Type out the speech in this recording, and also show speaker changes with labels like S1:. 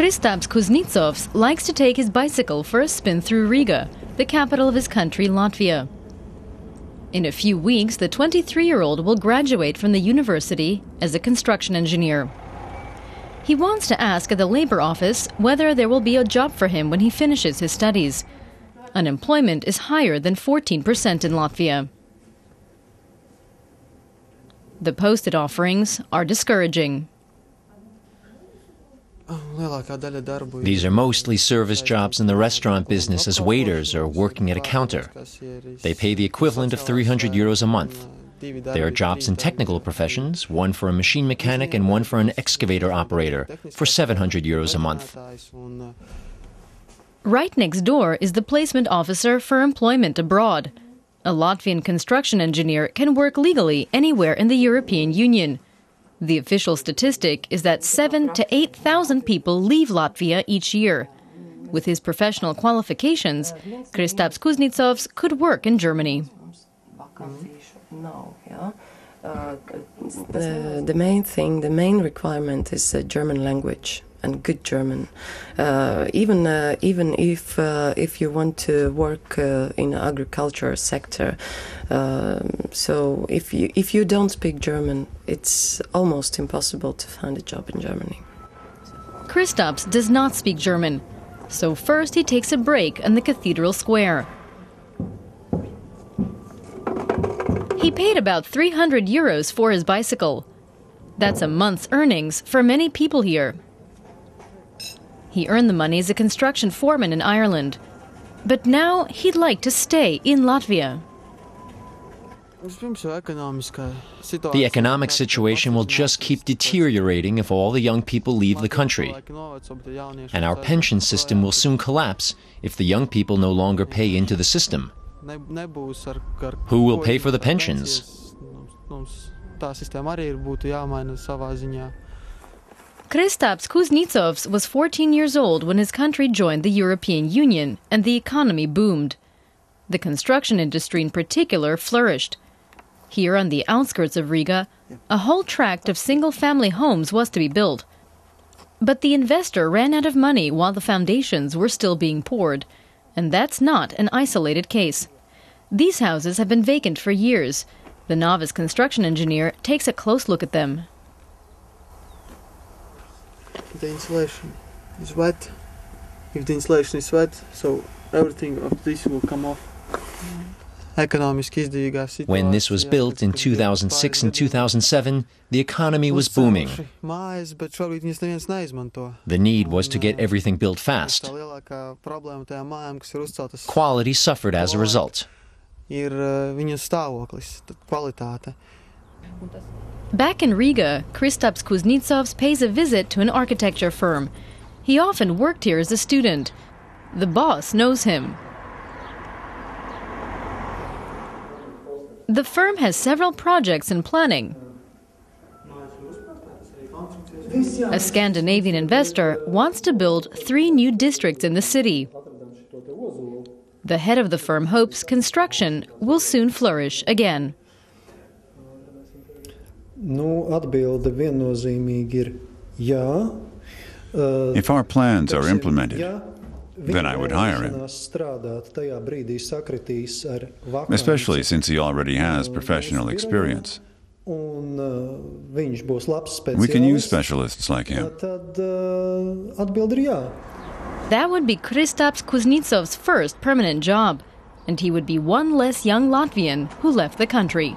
S1: Kristaps Kuznetsovs likes to take his bicycle for a spin through Riga, the capital of his country, Latvia. In a few weeks, the 23 year old will graduate from the university as a construction engineer. He wants to ask at the labor office whether there will be a job for him when he finishes his studies. Unemployment is higher than 14% in Latvia. The posted offerings are discouraging.
S2: These are mostly service jobs in the restaurant business as waiters or working at a counter. They pay the equivalent of 300 euros a month. There are jobs in technical professions, one for a machine mechanic and one for an excavator operator, for 700 euros a month.
S1: Right next door is the placement officer for employment abroad. A Latvian construction engineer can work legally anywhere in the European Union. The official statistic is that 7 to 8,000 people leave Latvia each year. With his professional qualifications, Kristaps Kuznetsovs could work in Germany.
S3: The, the main thing, the main requirement is uh, German language and good German. Uh, even uh, even if uh, if you want to work uh, in agriculture sector, um, so if you if you don't speak German, it's almost impossible to find a job in Germany.
S1: Kristaps does not speak German, so first he takes a break in the cathedral square. He paid about 300 euros for his bicycle. That's a month's earnings for many people here. He earned the money as a construction foreman in Ireland. But now he'd like to stay in Latvia.
S2: The economic situation will just keep deteriorating if all the young people leave the country. And our pension system will soon collapse if the young people no longer pay into the system. Who will pay for the pensions?
S1: Kristaps Kuznetsovs was 14 years old when his country joined the European Union and the economy boomed. The construction industry in particular flourished. Here on the outskirts of Riga, a whole tract of single family homes was to be built. But the investor ran out of money while the foundations were still being poured. And that's not an isolated case. These houses have been vacant for years. The novice construction engineer takes a close look at them.
S4: The insulation is wet. If the insulation is wet, so everything of this will come off. Mm-hmm.
S2: When this was built in 2006 and 2007, the economy was booming. The need was to get everything built fast. Quality suffered as a result.
S1: Back in Riga, Kristaps Kuznetsovs pays a visit to an architecture firm. He often worked here as a student. The boss knows him. The firm has several projects in planning. A Scandinavian investor wants to build three new districts in the city. The head of the firm hopes construction will soon flourish again.
S5: If our plans are implemented, then I would hire him. Especially since he already has professional experience. We can use specialists like him.
S1: That would be Kristaps Kuznetsovs' first permanent job, and he would be one less young Latvian who left the country.